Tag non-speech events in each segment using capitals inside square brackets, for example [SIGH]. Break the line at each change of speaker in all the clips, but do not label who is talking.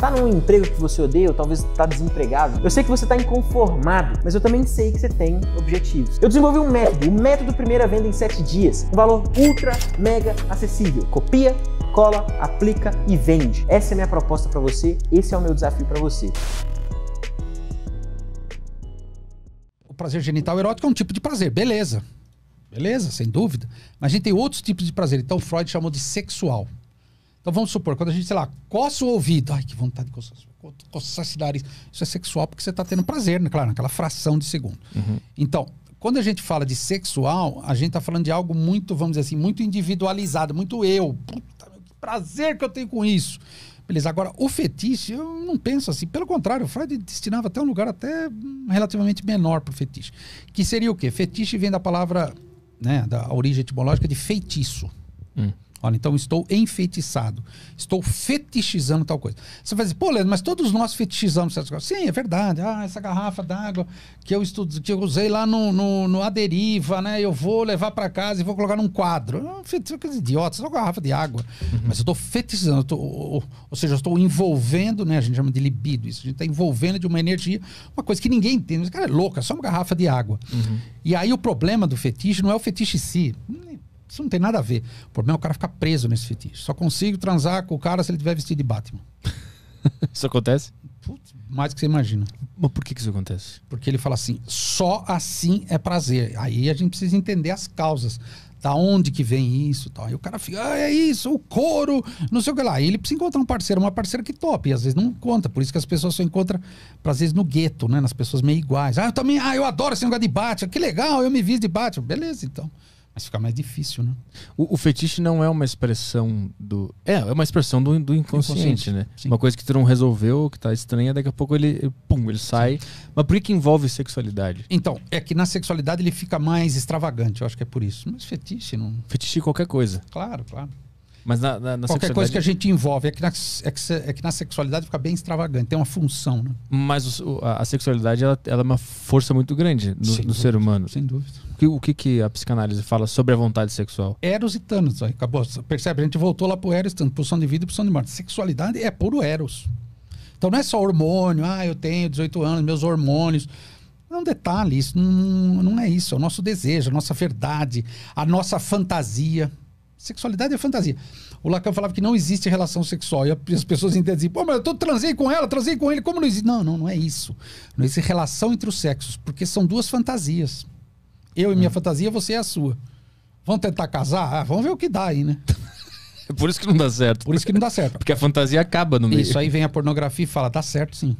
tá num emprego que você odeia, ou talvez tá desempregado. Eu sei que você tá inconformado, mas eu também sei que você tem objetivos. Eu desenvolvi um método, o método primeira venda em 7 dias, um valor ultra mega acessível. Copia, cola, aplica e vende. Essa é a minha proposta para você, esse é o meu desafio para você.
O prazer genital erótico é um tipo de prazer, beleza. Beleza, sem dúvida. Mas a gente tem outros tipos de prazer. Então Freud chamou de sexual. Então vamos supor, quando a gente, sei lá, coça o ouvido. Ai, que vontade de coçar, coçar esse nariz. Isso é sexual porque você está tendo prazer, né? claro, naquela fração de segundo. Uhum. Então, quando a gente fala de sexual, a gente está falando de algo muito, vamos dizer assim, muito individualizado, muito eu. Puta, que prazer que eu tenho com isso. Beleza, agora o fetiche, eu não penso assim. Pelo contrário, o Freud destinava até um lugar até relativamente menor para o fetiche. Que seria o quê? Fetiche vem da palavra, né, da origem etimológica de feitiço. Hum. Olha, então estou enfeitiçado. Estou fetichizando tal coisa. Você vai dizer, pô, Leandro, mas todos nós fetichizamos certas coisas. Sim, é verdade. Ah, essa garrafa d'água que eu estudo, que eu usei lá no, no, no Aderiva, né? Eu vou levar para casa e vou colocar num quadro. Coisa idiota, só uma garrafa de água. Uhum. Mas eu estou fetichizando, eu tô, ou, ou, seja, eu estou envolvendo, né? A gente chama de libido isso. A gente está envolvendo de uma energia, uma coisa que ninguém entende. Mas, cara, é louco, é só uma garrafa de água. Uhum. E aí o problema do fetiche não é o fetiche em si isso não tem nada a ver. O problema é o cara ficar preso nesse fetiche. Só consigo transar com o cara se ele tiver vestido de Batman. [LAUGHS]
isso acontece?
Putz, mais do que você imagina.
Mas por que, que isso acontece?
Porque ele fala assim: só assim é prazer. Aí a gente precisa entender as causas. Da onde que vem isso tal. Aí o cara fica, ah, é isso, o couro, não sei o que lá. Aí ele precisa encontrar um parceiro, uma parceira que tope. E às vezes não conta. Por isso que as pessoas só encontram, às vezes, no gueto, né? Nas pessoas meio iguais. Ah, eu também, ah, eu adoro esse negócio de Batman. Que legal, eu me visto de Batman. Beleza, então. Mas fica mais difícil, né?
O, o, fetiche não é uma expressão do. É, é uma expressão do, do inconsciente, inconsciente, né? Sim. Uma coisa que tu não resolveu, que tá estranha, daqui a pouco ele. Pum, ele sai. Sim. Mas por que envolve sexualidade?
Então, é que na sexualidade ele fica mais extravagante, eu acho que é por isso. Mas fetiche não.
Fetiche qualquer coisa.
Claro, claro.
Mas na, na, na
Qualquer coisa que a gente envolve. É que, na, é, que, é que na sexualidade fica bem extravagante, tem uma função. Né?
Mas o, a, a, sexualidade ela, ela, é uma força muito grande no, no ser humano.
Sem dúvida.
O que, o que, que a psicanálise fala sobre a vontade sexual?
Eros e Thanos. Aí, acabou. Percebe? A gente voltou lá pro Eros Thanos, pulsão de vida e pulsão de morte. Sexualidade é puro Eros. Então não é só hormônio. Ah, eu tenho 18 anos, meus hormônios. É um detalhe, isso não, não é isso. É o nosso desejo, a nossa verdade, a nossa fantasia. Sexualidade é fantasia. O Lacan falava que não existe relação sexual. E as pessoas entendem assim, pô, mas eu tô, transei com ela, transei com ele, como não existe? Não, não, não é isso. Não existe relação entre os sexos, porque são duas fantasias. Eu e minha hum. fantasia, você é a sua. Vamos tentar casar? Ah, vamos ver o que dá aí, né? [LAUGHS]
É por isso que não dá certo.
Por isso que não dá certo.
Porque a fantasia acaba no meio.
Isso aí vem a pornografia e fala, dá certo sim.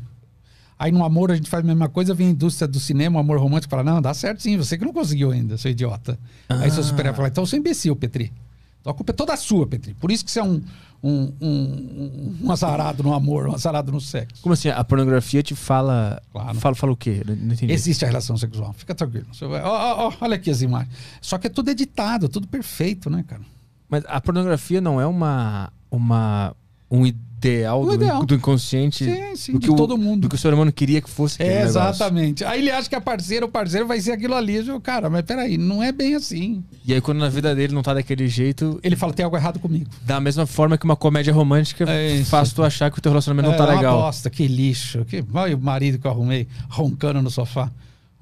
Aí no amor a gente faz a mesma coisa, vem a indústria do cinema, o amor romântico, fala, não, dá certo sim, você que não conseguiu ainda, seu idiota. Ah. Aí seu super fala, então eu sou imbecil, Petri. Então a culpa é toda sua, Petri. Por isso que você é um, um, um, um azarado no amor, um azarado no sexo.
Como assim? A pornografia te fala. Claro. Fala, fala o quê?
Não entendi. Existe a relação sexual. Fica tranquilo. Vai... Oh, oh, olha aqui as imagens. Só que é tudo editado, tudo perfeito, né, cara?
Mas a pornografia não é uma. uma um ideal, do, ideal. do, inconsciente
sim, sim, do que de todo mundo.
Do que o ser humano queria que fosse
é, Exatamente. Aí ele acha que a parceira ou parceiro vai ser aquilo ali. Eu, cara, mas peraí, não é bem assim.
E aí, quando na vida dele não tá daquele jeito.
Ele fala: tem algo errado comigo.
Da mesma forma que uma comédia romântica é faz tu achar que o teu relacionamento é, não tá legal.
Uma bosta, que lixo. Que... Olha o marido que eu arrumei roncando no sofá.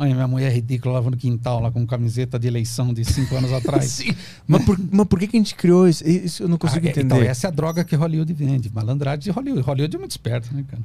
Olha, minha mulher é ridícula lavando quintal lá com camiseta de eleição de cinco anos [LAUGHS] atrás.
Sim. Mas, por, mas por que, que a gente criou isso? Isso eu não consigo ah, é, entender. Então,
essa é a droga que Hollywood vende. Malandragem de Hollywood. Hollywood é muito esperto, né, cara?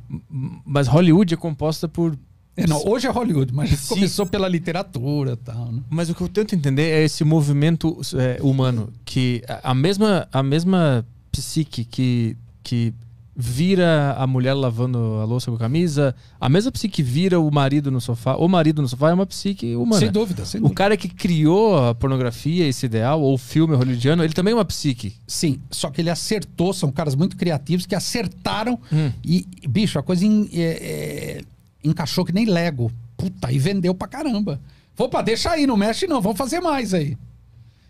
Mas Hollywood é composta por.
É, não, hoje é Hollywood, mas Sim. começou pela literatura e tal. Né?
Mas o que eu tento entender é esse movimento é, humano. Que a mesma, a mesma psique que, que vira a mulher lavando a louça com a camisa, a mesma psique que vira o marido no sofá, o marido no sofá é uma psique humana.
Sem dúvida, sem dúvida.
O cara que criou a pornografia, esse ideal, ou o filme hollywoodiano, ele também é uma psique.
Sim, só que ele acertou, são caras muito criativos que acertaram hum. e, bicho, a coisa é, é, encaixou que nem Lego. Puta, e vendeu pra caramba. Opa, deixa aí, não mexe não, vamos fazer mais aí.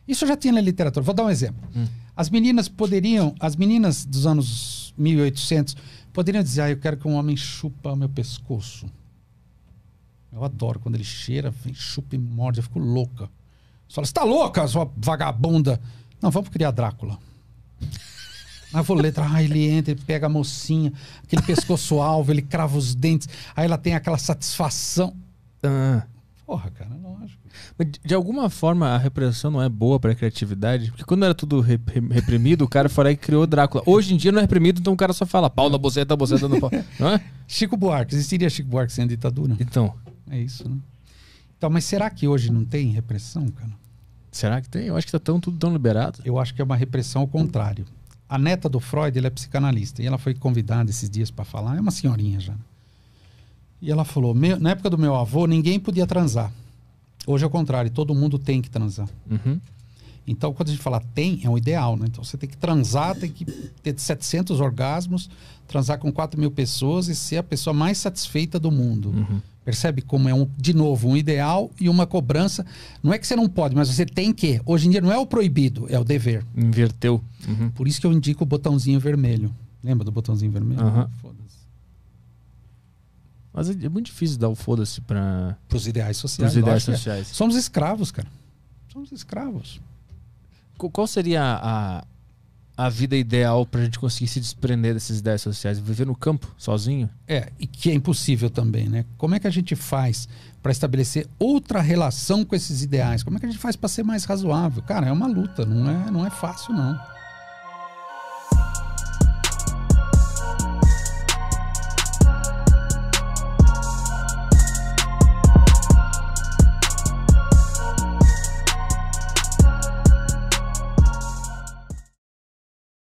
Isso já tinha na literatura. Vou dar um exemplo. Hum. As meninas poderiam, as meninas dos anos 1800, poderiam dizer, ah, eu quero que um homem chupa meu pescoço. Eu adoro quando ele cheira, vem, chupa e morde, eu fico louca. Você fala, você tá louca, sua vagabunda? Não, vamos criar Drácula. Na voleta, ah, ele entra, ele pega a mocinha, aquele pescoço alvo, ele crava os dentes, aí ela tem aquela satisfação.
Ah.
Porra, cara, lógico.
Mas de- alguma forma a repressão não é boa pra criatividade? Porque quando era tudo re- reprimido, o cara foi lá e criou Drácula. Hoje em dia não é reprimido, então o cara só fala pau na boceta, boceta no pau. [LAUGHS] Não é?
Chico Buarque, existiria Chico Buarque sem a ditadura?
Então,
É isso, né? Então, mas será que hoje não tem repressão, cara?
será que tem? Eu acho que tá tão, tudo tão liberado.
Eu acho que é uma repressão ao contrário. A neta do Freud, ela é psicanalista, e ela foi convidada esses dias para falar, é uma senhorinha já. E ela falou: "Meu- na época do meu avô, ninguém podia transar. Hoje é o contrário, todo mundo tem que transar.
Uhum.
Então, quando a gente fala tem, é um ideal, né? Então, você tem que transar, tem que ter 700 orgasmos, transar com 4 mil pessoas e ser a pessoa mais satisfeita do mundo.
Uhum.
Percebe como é, um, de novo, um ideal e uma cobrança. Não é que você não pode, mas você tem que. Hoje em dia não é o proibido, é o dever.
Inverteu. Uhum.
Por isso que eu indico o botãozinho vermelho. Lembra do botãozinho vermelho?
Aham.
Foda-se.
Mas é, é muito difícil dar o foda-se pra,
Pros ideais sociais.
pros ideais
é.
sociais.
Somos escravos, cara. Somos escravos.
Qu- Qual seria a, a vida ideal pra gente conseguir se desprender dessas ideias sociais? Viver no campo, sozinho?
É, e que é impossível também, né? Como é que a gente faz para estabelecer outra relação com esses ideais? Como é que a gente faz para ser mais razoável? Cara, é uma luta, não é, não é fácil, não.